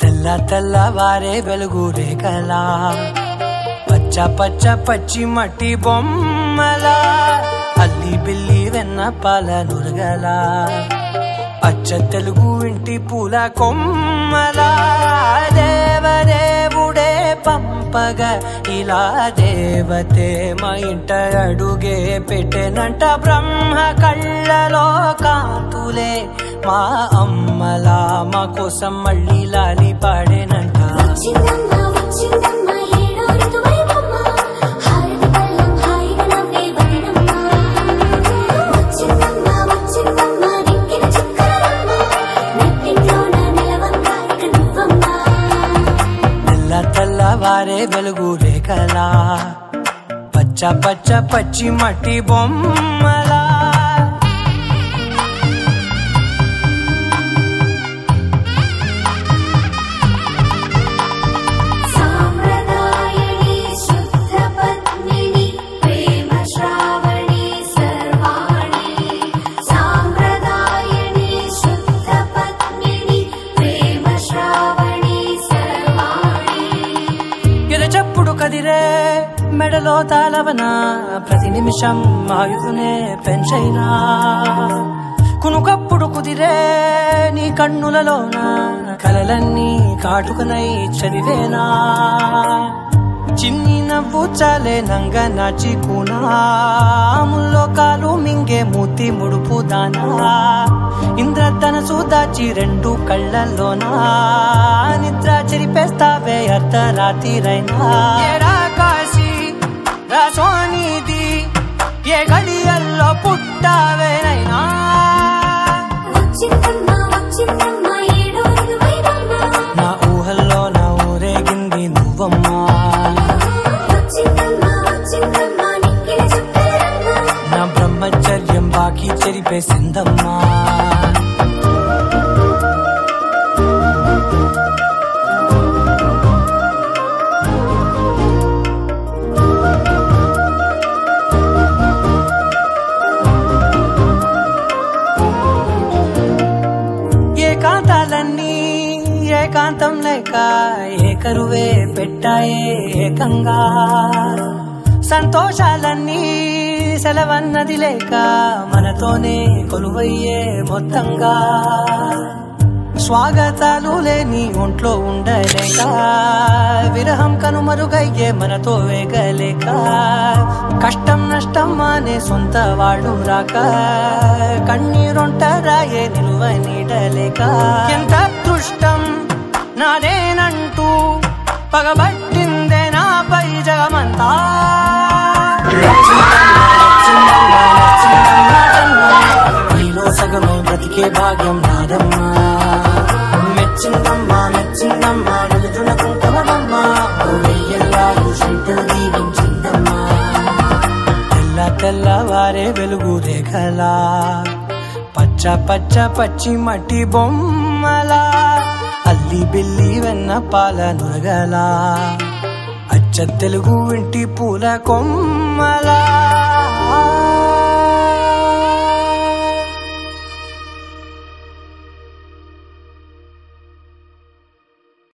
తెల్ల తెల్లవారే వెలుగు రేఖలా పచ్చ పచ్చ పచ్చి మట్టి బొమ్మలా అల్లి బిల్లి చిన్న పాల నురగలా. అచ్చ తెలుగు ఇంటి పూల కొమ్మలా. దేవదేవుడే పంపగ ఇలా దేవతే మా ఇంట అడుగే పెట్టెనంట బ్రహ్మ కళ్ళలో కాంతులే. మా అమ్మలా మా కోసం మళ్ళీ లాలి పాడేనంట వారే వెలుగు రేఖలా. పచ్చ పచ్చ పచ్చి మట్టి బొమ్మ చప్పుడు కదిరే మెడలో తాళవనా. ప్రతి నిమిషం ఆయుధునే పెంచైనా. కునుకప్పుడు కుదిరే నీ కన్నులలోన. కలలన్నీ కాటుకనై చదివేనా. చిన్ని నవ్వు చాలే నంగ నాచి ముల్లో కాలు మింగే మూతి ముడుపు దానా. దాచి రెండు కళ్ళల్లోనా? నిద్ర చెరిపేస్తావే అర్ధరాత్రిరైనా? కాశీ రాసోనిది ఏ గడియల్లో పుట్టావేనైనా? నా ఊహల్లో నా ఊరేగింది నువ్వమ్మా. నా బ్రహ్మచర్యం బాకీ చెరిపేసిందమ్మా ఏకాంతాలన్నీ ఏకాంతం లేక ఏకరువే పెట్టాయే ఏకంగా. సంతోషాలన్నీ సెలవన్నది లేక మనతోనే కొలువయ్యే మొత్తంగా. స్వాగతాలు లేని ఒంట్లో ఉండలేక విరహం కనుమరుగయ్యే మనతో వేగలేక కష్టం నష్టం అనే సొంత వాళ్ళు రాక కన్నీరొంటరాయే నిలువ నీడలేక ఎంత అదృష్టం నాదేనంటూ పగబట్టిందే నాపై జగమంతా నీలో సగమై బ్రతికే భాగ్యం తెల్లవారే వెలుగు రేఖలా. పచ్చ పచ్చ పచ్చి మట్టి బొమ్మలా. అల్లి బిల్లి వెన్న పాల నురగలా. అచ్చ తెలుగు ఇంటి పూల కొమ్మలా.